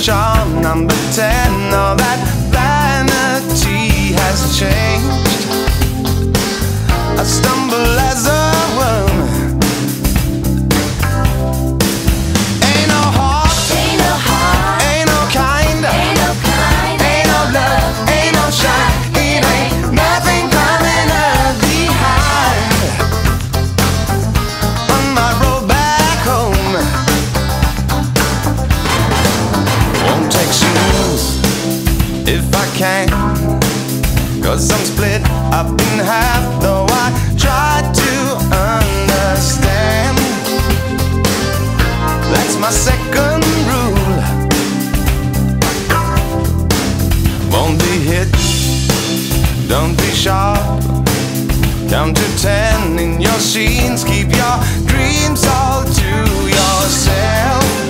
child. Can. Cause I'm split up in half, though I try to understand. That's my second rule. Won't be hit, don't be sharp. Count to ten in your scenes, keep your dreams all to yourself.